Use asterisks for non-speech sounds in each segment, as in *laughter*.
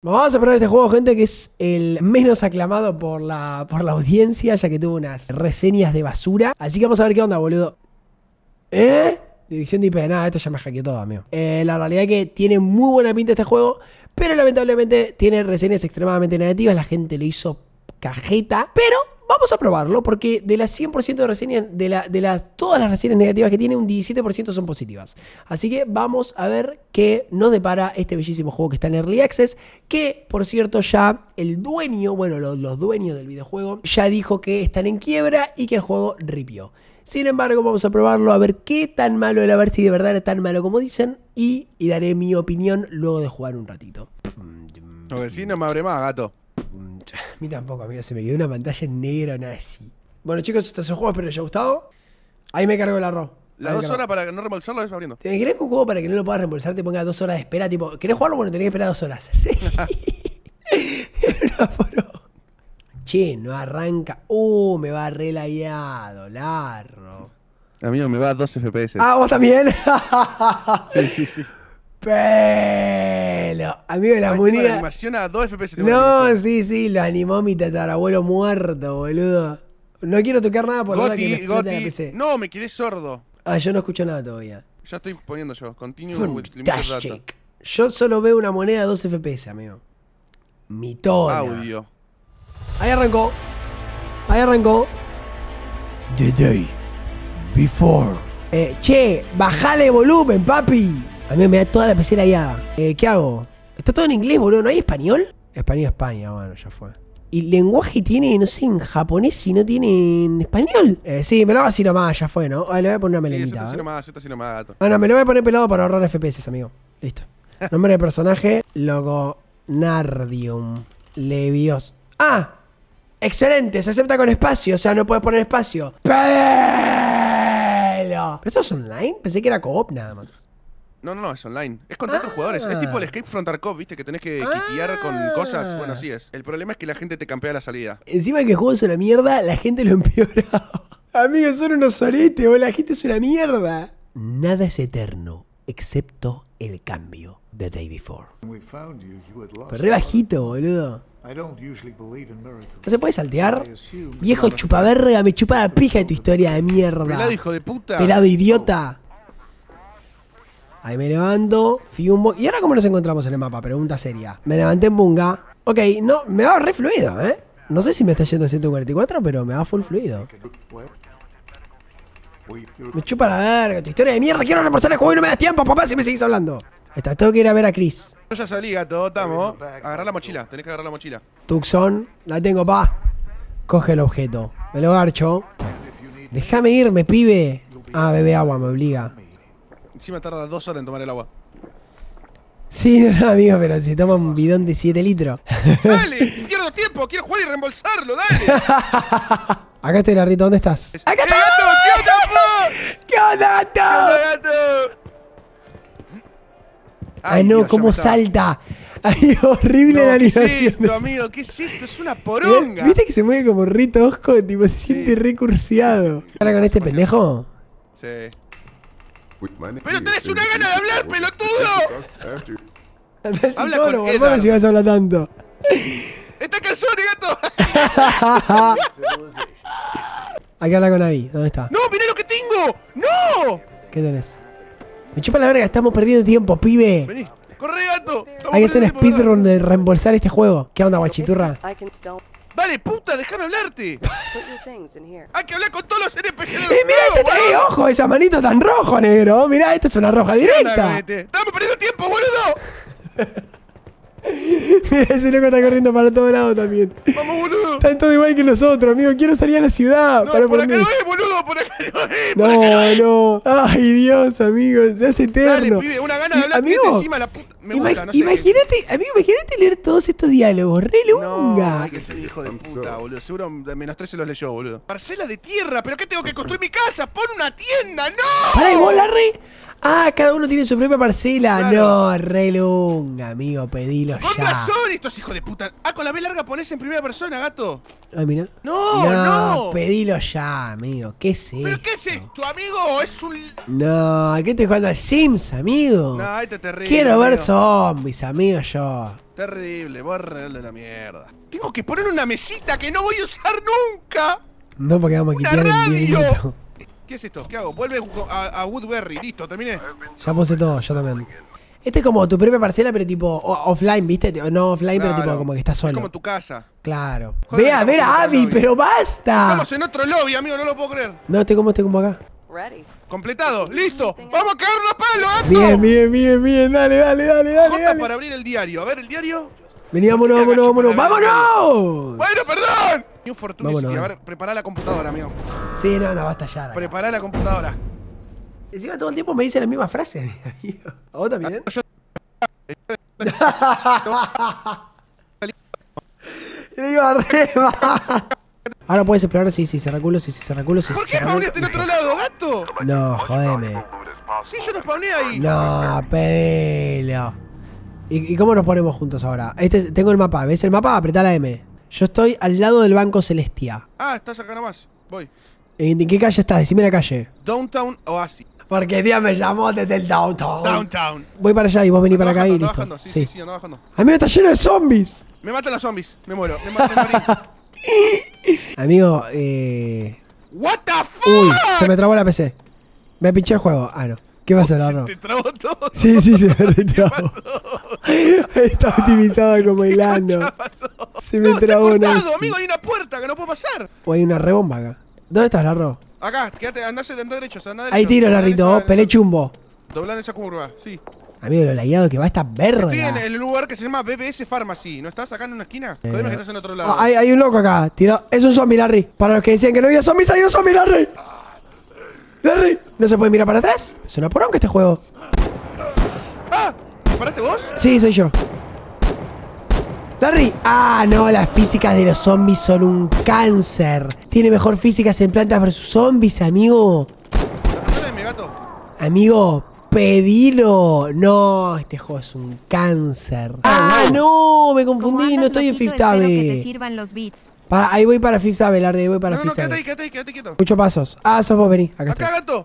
Vamos a probar este juego, gente, que es el menos aclamado por la, por la audiencia, ya que tuvo unas reseñas de basura. Así que vamos a ver qué onda, boludo. ¿Eh? Dirección de IP. Nada, esto ya me hackeó todo, amigo. Eh, la realidad es que tiene muy buena pinta este juego, pero lamentablemente tiene reseñas extremadamente negativas. La gente le hizo cajeta, pero vamos a probarlo porque de las 100% de reseñas, de, la, las, todas las reseñas negativas que tiene, un 17% son positivas. Así que vamos a ver qué nos depara este bellísimo juego que está en Early Access, que por cierto ya el dueño, bueno, los, dueños del videojuego, ya dijo que están en quiebra y que el juego ripió. Sin embargo, vamos a probarlo a ver qué tan malo era, a ver si de verdad era tan malo como dicen y, daré mi opinión luego de jugar un ratito. Me abre más, gato. *laughs* A mí tampoco, amigo, se me quedó una pantalla en negro nazi. Bueno, chicos, este es el juego, espero que les haya gustado. Ahí me cargo el arroz. Las dos horas para no reembolsarlo es abriendo. ¿Te querés que un juego para que no lo puedas reembolsar te ponga dos horas de espera? Tipo, ¿querés jugarlo? Bueno, tenés que esperar dos horas. *laughs* Che, no arranca. Uh, me va relayado, larro. Amigo, me va a 2 FPS. Ah, vos también. sí, sí, sí. *laughs* Amigo, la Ahí tengo la moneda. animación a 2 FPS. tengo la No, sí, sí, lo animó mi tatarabuelo muerto, boludo. No quiero tocar nada por la duda que me Goti, la Goti. PC. No, me quedé sordo. Ah, yo no escucho nada todavía. Ya estoy poniendo yo. Continue with limited data. Fantastic. Yo solo veo una moneda a 2 FPS, amigo. Mitona. Audio. Ahí arrancó. Ahí arrancó. The day before. Eh, che, bajale volumen, papi. A mí me da toda la PC lagueada. Eh, ¿Qué hago? Está todo en inglés, boludo. ¿No hay español? Español, España, bueno, ya fue. ¿Y lenguaje tiene, no sé, en japonés y no tiene en español? Eh, sí, me lo hago así nomás, ya fue, ¿no? Ah, le voy a poner una Sí, melenita. esto a así nomás, esto así nomás, gato. Bueno, me lo voy a poner pelado para ahorrar FPS, amigo. Listo. *laughs* Nombre de personaje, logo Nardium. Levios. ¡Ah! Excelente, se acepta con espacio, o sea, no puedes poner espacio. ¡Pelo! ¿Pero esto es online? Pensé que era co-op nada más. No, no, no, es online. Es contra otros Ah. jugadores. Es tipo el Escape from Tarkov, ¿viste? Que tenés que quitear con Ah. cosas. Bueno, así es. El problema es que la gente te campea la salida. Encima de que el juego es una mierda, la gente lo empeora. *laughs* Amigos, son unos soletes, boludo. La gente es una mierda. Nada es eterno, excepto el cambio de Day Before. Pero re bajito, boludo. ¿No se puede saltear? Viejo chupaverga, me chupa la pija de tu historia de mierda. Pelado, hijo de puta. Pelado idiota. Ahí me levanto, fui un bo- ¿Y ahora cómo nos encontramos en el mapa? Pregunta seria. Me levanté en bunga. Ok, no, me va re fluido, ¿eh? No sé si me está yendo a 144, pero me va full fluido. Me chupa la verga, tu historia de mierda. Quiero reforzar el juego y no me das tiempo, papá, si me seguís hablando. Está, tengo que ir a ver a Chris. Yo ya salí, gato, estamos. Agarrar la mochila, tenés que agarrar la mochila. Tucson, la tengo, pa. Coge el objeto. Me lo garcho. Déjame irme, pibe. Ah, bebe agua, me obliga. Encima tarda dos horas en tomar el agua. Sí, no, *laughs* amigo, pero si toma un bidón de 7 litros. ¡Dale! *laughs* ¡Pierdo tiempo! ¡Quiero jugar y reembolsarlo! ¡Dale! *laughs* Acá estoy, Larrito, ¿dónde estás? ¡Acá ¡Eh, gato! ¡Tío, tapo! ¿Qué onda, ¡Tío, gato? gato! Ay, no, Dios, cómo salta. Ay, horrible No, la ¿Qué es animación. esto, amigo? ¿Qué es esto? Es una poronga. ¿Viste que se mueve como rito osco? Tipo, se siente recursiado. ¿Ahora con este pendejo? Sí. Pero tenés una gana de hablar, pelotudo. Anda al Habla psicólogo, con hermano, si vas a hablar tanto. ¡Está calzón, gato! *laughs* Acá habla con Avi. ¿Dónde está? ¡No, mirá lo que tengo! ¡No! ¿Qué tenés? Me chupa la verga, estamos perdiendo tiempo, pibe. Vení, corre, gato. Estamos Hay que hacer un speedrun de reembolsar este juego. ¿Qué onda, guachiturra? Dale, puta, déjame hablarte. put your things in here. Hay que hablar con todos los NPC del ¡Eh, mira este boludo. ¡Ojo! Esa manito tan rojo, negro. Mirá, esta es una roja ¿Qué onda con directa. ¡Estamos perdiendo tiempo, boludo! *laughs* *laughs* Mira, ese loco está corriendo para todos lados también. ¡Vamos, boludo! Están todos igual que nosotros, amigo. Quiero salir a la ciudad. No, para por acá no es, boludo, por acá no es. por no es. No, no. Ay, Dios, amigo. Se hace Dale, eterno. pibe, una gana de hablar amigo, encima la puta. Me gusta, no sé. imagínate, amigo, imagínate leer todos estos diálogos. Re No, lunga. hay que ser hijo de puta, boludo. Seguro menos 3 se los leyó, boludo. Parcela de tierra, ¿pero qué tengo que construir mi casa? ¡Pon una tienda! ¡No! Pará, ¿y vos, Larry? Ah, cada uno tiene su propia parcela. Claro. No, re lunga, amigo. Pedilo Con ya. razón, estos hijos de puta. Ah, con la B larga pones en primera persona, gato. Ay, mira. No, no. pedilo ya, amigo. ¿Qué es ¿Pero esto? qué es esto, amigo? Es un. No, ¿qué estoy jugando al Sims, amigo? No, esto es terrible. Quiero ver zombies, amigo, yo. Terrible, borre de la mierda. Tengo que poner una mesita que no voy a usar nunca. No, porque vamos a ¡Una quitar en 10 radio! minutos. ¿Qué es esto? ¿Qué hago? Vuelve a, a Woodbury. Listo, terminé. Ya puse todo, yo también. Este es como tu propia parcela, pero tipo offline, ¿viste? No offline, pero tipo como que estás Es solo. como tu casa. Claro. Joder, Ve a ver a Abby, pero basta. Estamos en otro lobby, amigo, no lo puedo creer. No, estoy como, estoy como acá. Ready. Completado, listo. Vamos a cagar una palo, gato. Bien, bien, bien, bien. Dale, dale, dale, dale. Jota dale. para abrir el diario. A ver, el diario. Vení, vámonos, ¿Por qué me vámonos, vámonos. ver el ¡Vámonos! Bueno, perdón. New Fortune Vámonos, City. A ver, prepará la computadora, amigo. Sí, no, no, basta ya. dale. Prepará la computadora. Encima todo el tiempo me dice la misma frase, *laughs* amigo. ¿A vos también? *laughs* Le iba re mal. Ahora puedes explorar si si cerra culo, si si cerra culo, si ¿Por si qué spawneaste en otro lado, gato? No, jodeme. Sí, yo no spawneé ahí. No, pedilo. ¿Y, y cómo nos ponemos juntos ahora? Este, tengo el mapa, ¿ves el mapa? Apretá la M. Yo estoy al lado del Banco Celestia. Ah, estás acá nomás. Voy. ¿En qué calle estás? Decime la calle. Downtown Oasis. Porque tía me llamó desde el downtown. Downtown. Voy para allá y vos venís para acá y listo. bajando, Sí, Sí. sí, bajando. Amigo, está lleno de zombies. Me matan los zombies. Me muero. Me, ma- me morí. Amigo, eh. What the fuck? Uy, se me trabó la PC. Me pinché el juego. Ah, no. ¿Qué pasó, Larro? Te trabó todo. *laughs* Sí, sí, se me *laughs* retrabó. Está optimizado como. ¿Qué pasó? Se me no, trabó, sé. amigo. Hay una puerta que no puedo pasar. O hay una rebomba acá. ¿Dónde estás, Larro? Acá, quédate, andás, andá derecho, andá derecho. Ahí tiro, Larrito. Pelé chumbo. Doblá en esa curva, sí. Amigo, lo lagueado que va esta verga. Estoy en el lugar que se llama BBS Pharmacy. ¿No estás acá en una esquina? Jodeme que estás en otro lado. Ah, hay, hay un loco acá. Tiro. Es un zombie, Larry. Para los que decían que no había zombies, hay un zombie, Larry. Larry. ¿No se puede mirar para atrás? Es una poronga este juego. ¡Ah! ¿Disparaste vos? Sí, soy yo. Larry. Ah, no, las físicas de los zombies son un cáncer. Tiene mejor físicas en plantas versus zombies, amigo. Mi gato. Amigo, pedilo. No, este juego es un cáncer. Ah, no, me confundí, no estoy en Fifth espero Para, ahí voy para Fifth Ave, Larry, ahí voy para No, no, Fifth quédate ahí, quédate ahí, quédate quieto. Escucho pasos. Ah, sos vos, vení. Acá Acá, estoy. gato.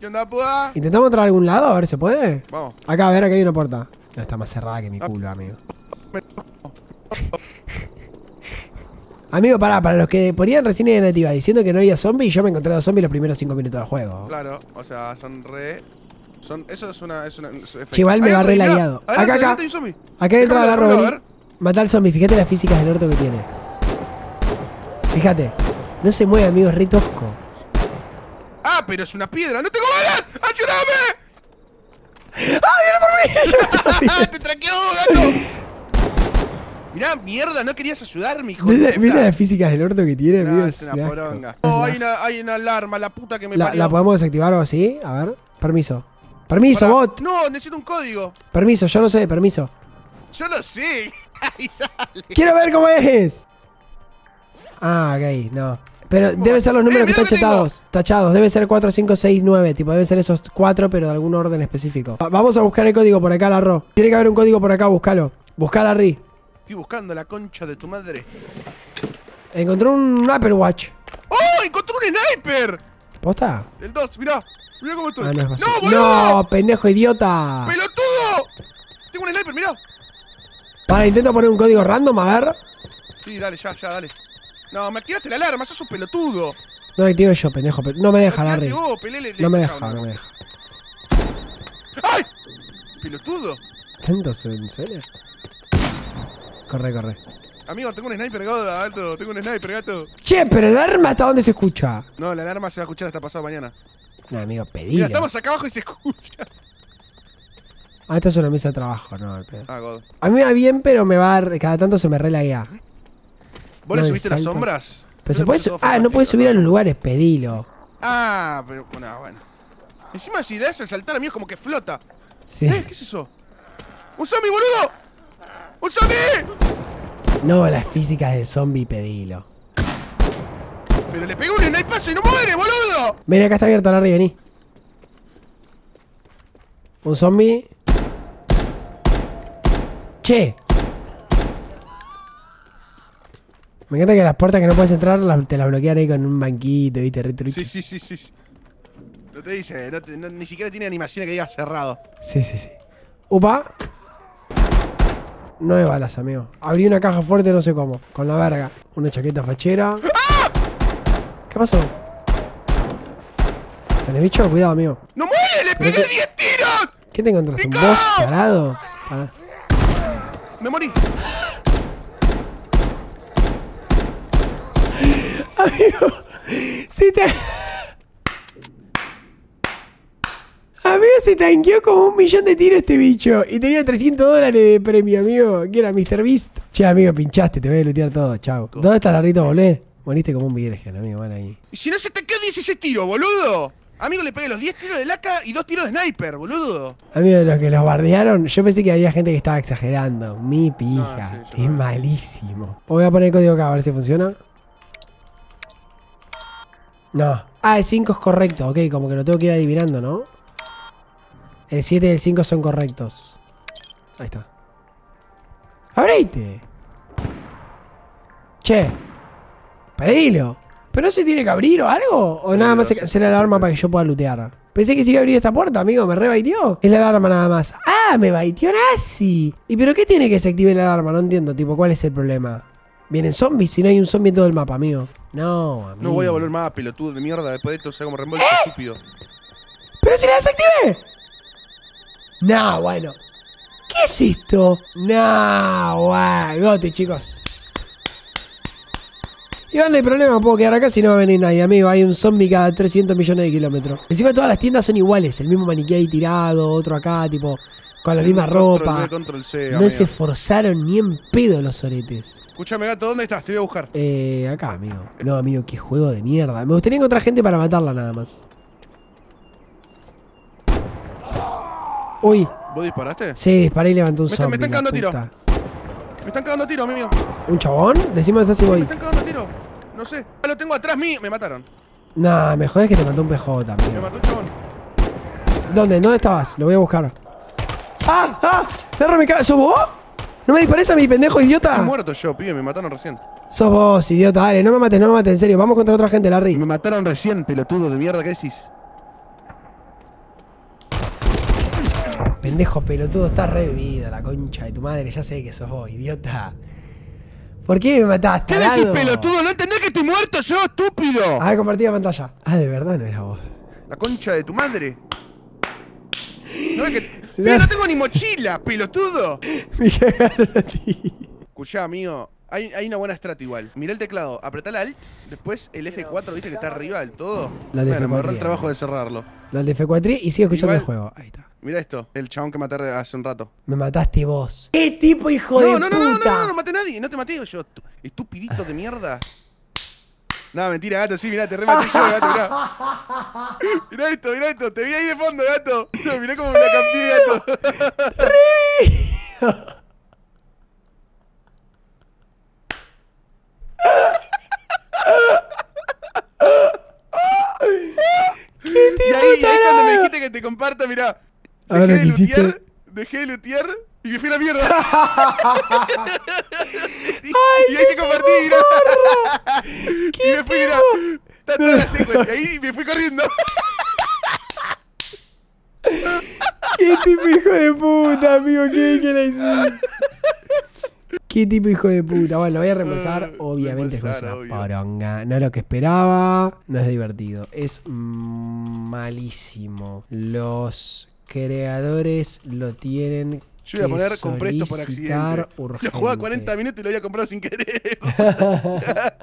¿Qué onda, puda? Intentamos entrar a algún lado, a ver, ¿se puede? Vamos. Acá, a ver, acá hay una puerta. No, está más cerrada que mi culo, amigo. *laughs* Amigo, pará, para los que ponían recién de nativa diciendo que no había zombies, yo me encontré dos zombies los primeros cinco minutos del juego. Claro, o sea, son re. Son, eso es una. Es una igual me va re lagueado. Acá, acá. Acá entra la Robin. Mata al zombie, fíjate las físicas del orto que tiene. Fíjate. No se mueve, amigo, es re tosco. Ah, pero es una piedra. ¡No tengo balas! ¡Ayúdame! ¡Ah, viene por mí! *laughs* *laughs* ¡Te traqueó, gato! Mirá, mierda, no querías ayudarme, hijo de Mira puta. mira las físicas del orto que tiene, No, amigo. es una poronga. Oh, hay una, hay una alarma, la puta que me La, parió. la podemos desactivar o así? A ver. Permiso. Permiso, bot. No, necesito un código. Permiso, yo no sé, permiso. Yo lo sé. *laughs* Ahí sale. Quiero ver cómo es. Ah, ok, no. Pero debe ser los números Eh, que están chetados. Tachados. Debe ser 4, 5, 6, 9. Tipo, deben ser esos 4, pero de algún orden específico. Va- Vamos a buscar el código por acá, Larro. Tiene que haber un código por acá, búscalo. Buscá Larry. Estoy buscando la concha de tu madre. Encontré un Apple Watch. ¡Oh! ¡Encontré un sniper! ¿Posta? El 2, mirá. Mirá cómo estoy. Ah, no es basura. boludo! No, pendejo idiota. ¡Pelotudo! Tengo un sniper, mirá. Para, intento poner un código random, a ver. Sí, dale, ya, ya, dale. No, me activaste la alarma, sos un pelotudo. No activo yo, pendejo. pero No me deja, Larry. vos, pelele, No me deja, no me deja. ¡Ay! Pelotudo. ¿Tanto se suena? Corre, corre. Amigo, tengo un sniper, gato. Tengo un sniper, gato. Che, pero el arma hasta dónde se escucha. No, la alarma se va a escuchar hasta pasado mañana. No, amigo, Mira, pedilo. estamos acá abajo y se escucha. Ah, esta es una mesa de trabajo, no, el pedo. Ah, God. A mí me va bien, pero me va. Cada tanto se me relaguea. ¿Vos No, le subiste las sombras? Pero se puede Ah, no puedes subir a los lugares, pedilo. Ah, pero bueno, bueno. Encima si das el saltar a mí es como que flota. Sí. ¿Eh? ¿Qué es eso? ¡Un zombie, boludo! ¡Un zombie! No, las físicas del zombie, pedilo. Pero le pegó un snipazo y no muere, boludo. Ven, acá está abierto Larry, vení. Un zombie. Che. Me encanta que las puertas que no puedes entrar las- te las bloquean ahí con un banquito, viste, re. Sí, sí, sí, sí. No te dice, no te- no- ni siquiera tiene animación que diga cerrado. Sí, sí, sí. Upa. No hay balas, amigo. Abrí una caja fuerte, no sé cómo. Con la verga. Una chaqueta fachera. ¿Qué pasó? ¿Tenés bicho? Cuidado, amigo. ¡No muere! ¡Le pegué 10 tiros! ¿Qué te encontraste? ¿Un boss tarado? Pará. Me morí. Amigo, si te. Amigo, se tanqueó como un millón de tiros este bicho. Y tenía 300 dólares de premio, amigo. Que era Mr. Beast. Che, amigo, pinchaste, te voy a lootear todo. Chao. ¿Dónde está la rita, volé? Moriste como un virgen, amigo. Van ahí. Y si no se te quedó 16 tiros, boludo. Amigo, le pegué los 10 tiros de laca y 2 tiros de sniper, boludo. Amigo, de los que los bardearon, yo pensé que había gente que estaba exagerando. Mi pija. Ah, sí, yo es malísimo. Voy a poner el código acá a ver si funciona. No. Ah, el 5 es correcto. Ok, como que lo tengo que ir adivinando, ¿no? El 7 y el 5 son correctos. Ahí está. ¡Abrite! Che. Pedilo. ¿Pero no se tiene que abrir o algo? ¿O nada más se cancela la alarma para que yo pueda lootear? Pensé que se iba a abrir esta puerta, amigo. Me rebaiteó. Es la alarma nada más. ¡Ah! Me baiteó Nazi. ¿Y pero qué tiene que se active la alarma? No entiendo. Tipo, ¿cuál es el problema? Vienen zombies si no hay un zombie en todo el mapa, amigo. No, amigo. No voy a volver más pelotudo de mierda. Después de esto, sea como reembolso ¿Eh? estúpido. ¡Pero si la desactivé! No, bueno. ¿Qué es esto? No, guay. Gote, chicos. Igual no hay problema, puedo quedar acá si no va a venir nadie, amigo. Hay un zombie cada 300 millones de kilómetros. Encima todas las tiendas son iguales. El mismo maniquí ahí tirado, otro acá, tipo, con la misma Control ropa. V, control C, No amigo. se esforzaron ni en pedo los oretes. Escúchame, gato, ¿dónde estás? Te voy a buscar. Eh, acá, amigo. No, amigo, qué juego de mierda. Me gustaría encontrar gente para matarla nada más. Uy, ¿Vos disparaste? sí, disparé y levantó un Me zombie. me están cagando tiro. Me están cagando tiro, amigo. ¿Un chabón? Decime dónde estás y Me voy. están cagando tiro. No sé. Ah, Lo tengo atrás mío. Me mataron. Nah, me jodés que te mató un PJ, Me amigo. mató un chabón. ¿Dónde? ¿Dónde estabas? Lo voy a buscar. ¡Ah! ¡Ah! ¡Perro, me cago! ¿Sos vos? ¿No me dispares a mi pendejo Estoy idiota? muerto yo, pibe. Me mataron recién. Sos vos, idiota. Dale, no me mates, no me mates, en serio. Vamos contra otra gente, Larry. Me mataron recién, pelotudo de mierda. ¿Qué decís? Pendejo pelotudo, está revivido, la concha de tu madre. Ya sé que sos vos, idiota. ¿Por qué me mataste? ¿Qué decís, pelotudo? ¿No entendés que estoy muerto yo, estúpido? Ah, compartida pantalla. Ah, de verdad no era vos. La concha de tu madre. No es que. Pero no tengo ni mochila, pelotudo. Me cagaron a ti. Escuchá, amigo. Hay, hay una buena strat igual. Mirá el teclado, apretá la Alt, después el F4, viste que está arriba del todo. La de bueno, me F4, ahorré el trabajo de cerrarlo. Lo de F4 y sigue escuchando Igual- el juego. Ahí está. Mirá esto, el chabón que maté hace un rato. Me mataste vos. ¡Qué tipo hijo No, de no, no, no, no, puta! no, no, no maté a nadie, no te maté yo, estu- estupidito de mierda. No, mentira, gato, sí, mirá, te rematé yo, gato, mirá. *laughs* Mirá esto, mirá esto, te vi ahí de fondo, gato. No, mirá cómo me la cambié, gato. *laughs* *laughs* ¿Qué Y tipo ahí, y ahí cuando me dijiste que te comparta, mirá. Ahora Dejé de hiciste- lutear, dejé de lutear y me fui a la mierda. *laughs* y, ahí te compartí, mirá. *laughs* y me fui, mirá. Está toda la secuencia. Y ahí me fui corriendo. *laughs* ¿Qué tipo hijo de puta, amigo? ¿Qué, qué le hiciste? ¿Qué tipo hijo de puta? Bueno, lo voy a reemplazar. Ah, Obviamente es reemplazar, una obvio. poronga. No es lo que esperaba. No es divertido. Es malísimo. Los creadores lo tienen. Yo iba a poner, compré esto por accidente. Lo *laughs* jugaba 40 urgente. minutos y lo había comprado sin querer. *laughs*